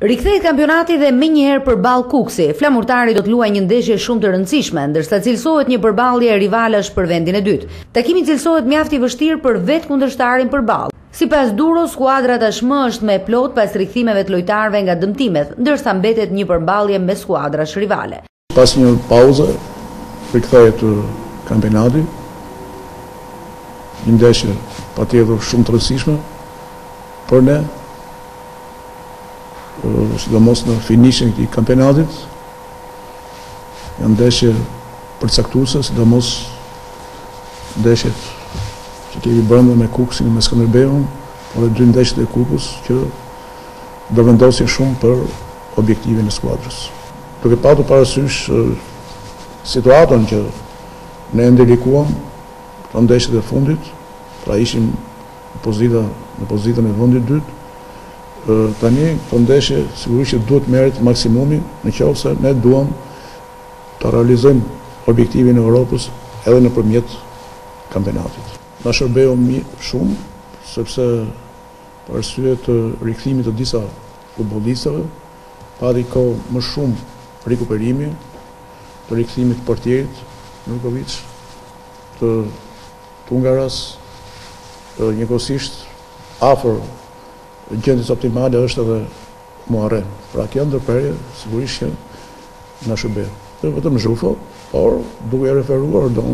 Rikthehet kampionati dhe menjëherë përballë Kukësi. Flamurtari do të luajë një ndeshje shumë të rëndësishme, ndërsa cilësohet një përballje rivalash për vendin e dytë. Takimi cilësohet mjaft i vështirë për vetë kundërshtarin përballë. Sipas Duro, skuadra tashmë është më e plotë pas rikthimeve të lojtarëve nga dëmtimet, ndërsa mbetet një përballje mes skuadrash rivale. Pas një pauze, rikthehet kampionati. Një ndeshje patjetër shumë të rëndësishme për ne, sidomos në finishin e këtij kampionati. Janë ndeshje përcaktuese, sidomos ndeshjet që kemi brenda me Kukësin e me Skënderbeun, por edhe dy ndeshjet e Kupës që do vendosin shumë për objektivin e skuadrës. Duke patur parasysh situatën që ne e ndërlikuam këto ndeshjet e fundit, pra ishim në pozitën, në pozitën e vendit dytë, tani këto ndeshje sigurisht që duhet të merret maksimumi në qoftë se ne duam ta realizojmë objektivin e Europës edhe nëpërmjet kampionatit. Na shërbeu shumë sepse për arsye të rikthimit të disa futbollistëve, pati kohë më shumë rikuperimi, të rikthimit të portierit Nurkovic, të Tungaras, njëkohësisht afër gjendjes optimale është edhe Muharrem. Pra kjo ndërprerje sigurisht që na shërben. Jo vetëm Zhufo, por duke referuar dhe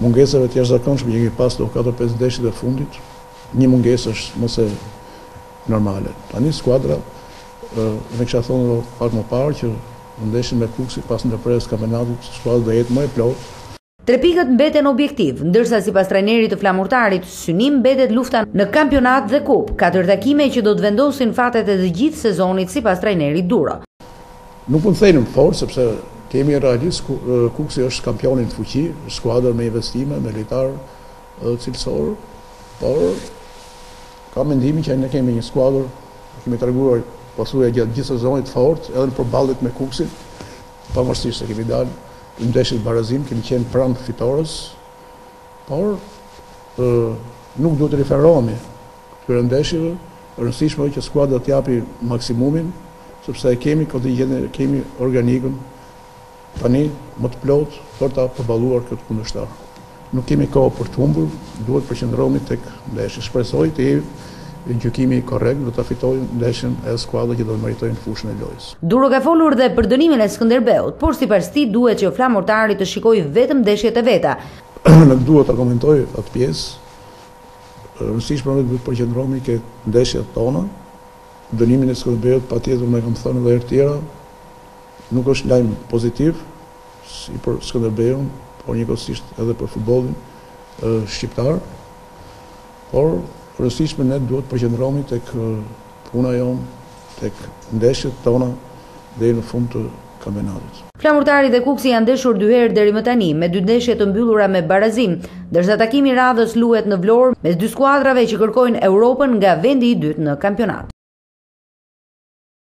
mungesave të jashtëzakonshme që kemi pas këto katër pesë ndeshjet e fundit, një mungesë është më se Normale. Tani skuadra, unë e kisha thënë edhe pak më parë që në ndeshjen me Kukësin pas ndërprerjes së kampionatit, skuadra do jetë më e plotë. Tre pikët mbeten objektiv, ndërsa sipas trajnerit të Flamurtarit, synim mbetet lufta në kampionat dhe kupë, katër takime që do të vendosin fatet e të gjithë sezonit sipas trajnerit Duro. Nuk mund të themi më fort sepse të jemi realistë, Kukësi është kampioni në fuqi, është skuadër me investime, me lojtarë cilësorë, por Kam mendimin që ne kemi një skuadër, e kemi treguar pothuaj gjatë gjithë sezonit, të fortë edhe në përballjet me Kukësin, pavarësisht se kemi dalë në ndeshjet barazim, kemi qenë pranë fitores, por nuk duhet të referohemi këtyre ndeshjeve, e rëndësishme është që skuadra të japi maksimumin, sepse e kemi kontingjentin, e kemi organikën, Tani, më të plotë, për ta përballuar këtë kundërshtar. Nuk kemi kohë për të humbur, duhet të përqendrohemi tek ndeshja. Shpresoj të jetë gjykimi korrekt dhe ta fitojë ndeshjen ajo skuadër që do ta meritojë në fushën e lojës. Duro ka folur dhe për dënimin e Skënderbeut, por sipas tij duhet që Flamurtari të shikojë vetëm ndeshjet e veta. Nuk dua ta komentoj atë pjesë. E rëndësishme është për ne të përqendrohemi te ndeshjet tona. Dënimin e Skënderbeut patjetër unë e kam thënë edhe herë të tjera, Nuk është një lajm pozitiv si për Skënderbeun, por njëkohësisht edhe për futbollin shqiptar. Por e rëndësishme ne duhet të përqendrohemi tek puna jonë, tek ndeshjet tona deri në fund të kampionatit. Flamurtari dhe Kukësi janë ndeshur dy herë deri më tani, me dy ndeshje të mbyllura me barazim, ndërsa takimi i radhës luhet në Vlorë mes dy skuadrave që kërkojnë Europën nga vendi i dytë në kampionat.